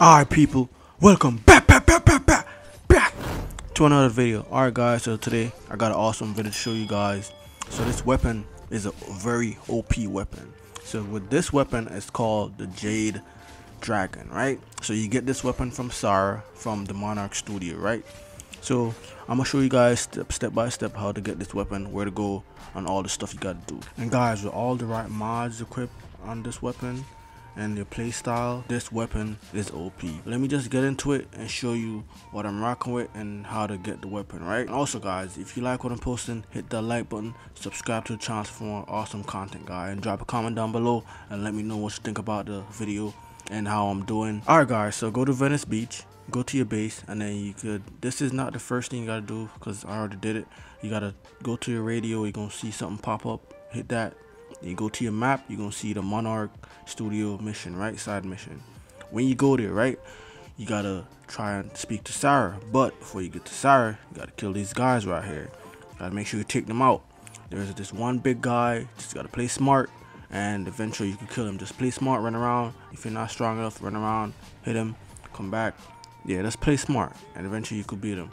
Alright people, welcome back, back, back, back, back, back to another video. Alright guys, so today I got an awesome video to show you guys. So this weapon is a very OP weapon. So with this weapon, it's called the Jade Dragon, right? So you get this weapon from Sarah from the Monarch Studio, right? So I'm gonna show you guys step, step by step how to get this weapon, where to go, and all the stuff you gotta do. And guys, with all the right mods equipped on this weapon, and your playstyle, this weapon is OP. Let me just get into it and show you what I'm rocking with and how to get the weapon, right? And also guys, if you like what I'm posting, hit that like button, subscribe to the channel for more awesome content guys, and drop a comment down below and let me know what you think about the video and how I'm doing. Alright guys, so go to Venice Beach, go to your base and then you could this is not the first thing you gotta do because I already did it you gotta go to your radio you're gonna see something pop up hit that you go to your map, you're gonna see the Monarch Studio mission, right? Side mission. When you go there, right, you gotta try and speak to Sarah. But before you get to Sarah, you gotta kill these guys right here. You gotta make sure you take them out. There's this one big guy, just gotta play smart, and eventually you can kill him. Just play smart, run around. If you're not strong enough, run around, hit him, come back. Yeah, just play smart, and eventually you could beat him.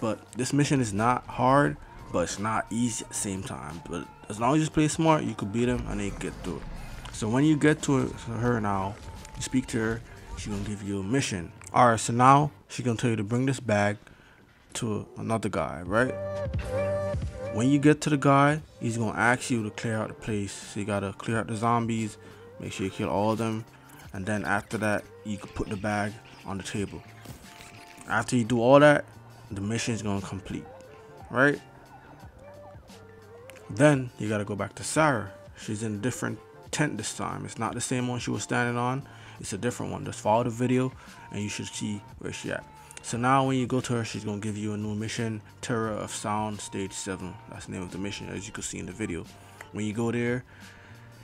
But this mission is not hard but it's not easy at the same time. But as long as you play smart, you could beat him and then get through it. So when you get to, her now, you speak to her, she's gonna give you a mission. Alright, so now she's gonna tell you to bring this bag to another guy, right? When you get to the guy, he's gonna ask you to clear out the place. So you gotta clear out the zombies, make sure you kill all of them, and then after that, you can put the bag on the table. After you do all that, the mission is gonna complete, right? Then you gotta go back to Sarah. She's in a different tent this time. It's not the same one she was standing on. It's a different one. Just follow the video and you should see where she at. So now when you go to her, she's gonna give you a new mission, Terror of Sound Stage 7. That's the name of the mission as you can see in the video. When you go there,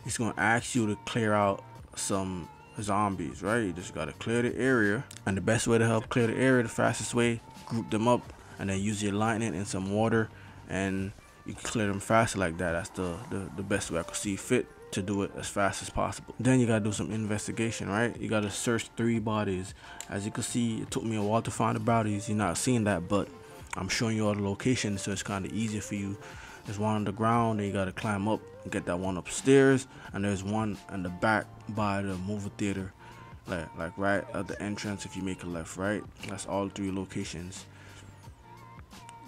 it's gonna ask you to clear out some zombies, right? You just gotta clear the area. And the best way to help clear the area, the fastest way, group them up and then use your lightning and some water and you can clear them faster like that. That's the, the, the best way I could see fit to do it as fast as possible. Then you gotta do some investigation, right? You gotta search three bodies. As you can see, it took me a while to find the bodies. You're not seeing that, but I'm showing you all the locations, so it's kind of easier for you. There's one on the ground, and you gotta climb up and get that one upstairs, and there's one in the back by the movie theater, like like right at the entrance. If you make a left, right, that's all three locations.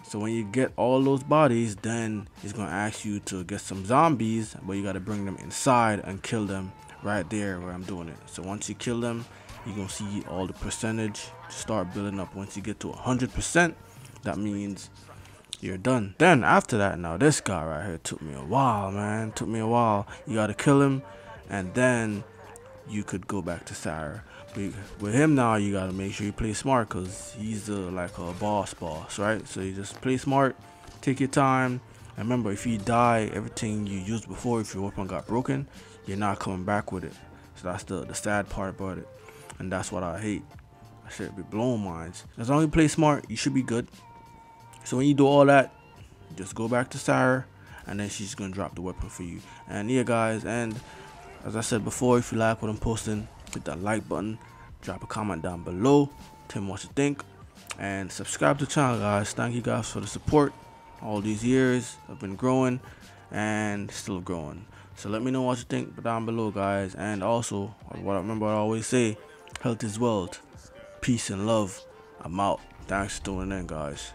So when you get all those bodies, then he's gonna ask you to get some zombies, but you gotta bring them inside and kill them right there where I'm doing it. So once you kill them, you're gonna see all the percentage start building up. Once you get to 100%, that means you're done. Then after that, now this guy right here took me a while, man. Took me a while. You gotta kill him, and then you could go back to Sarah. With him now, you gotta make sure you play smart because he's the, like a boss boss, right? So you just play smart, take your time. And remember, if you die, everything you used before, if your weapon got broken, you're not coming back with it. So that's the, the sad part about it. And that's what I hate. I should be blowing minds. As long as you play smart, you should be good. So when you do all that, just go back to Sarah and then she's gonna drop the weapon for you. And yeah guys, and as I said before, if you like what I'm posting, hit that like button, drop a comment down below, tell me what you think, and subscribe to the channel, guys. Thank you guys for the support. All these years, I've been growing and still growing. So let me know what you think down below, guys. And also, what I remember I always say, health is wealth. Peace and love. I'm out. Thanks for tuning in, guys.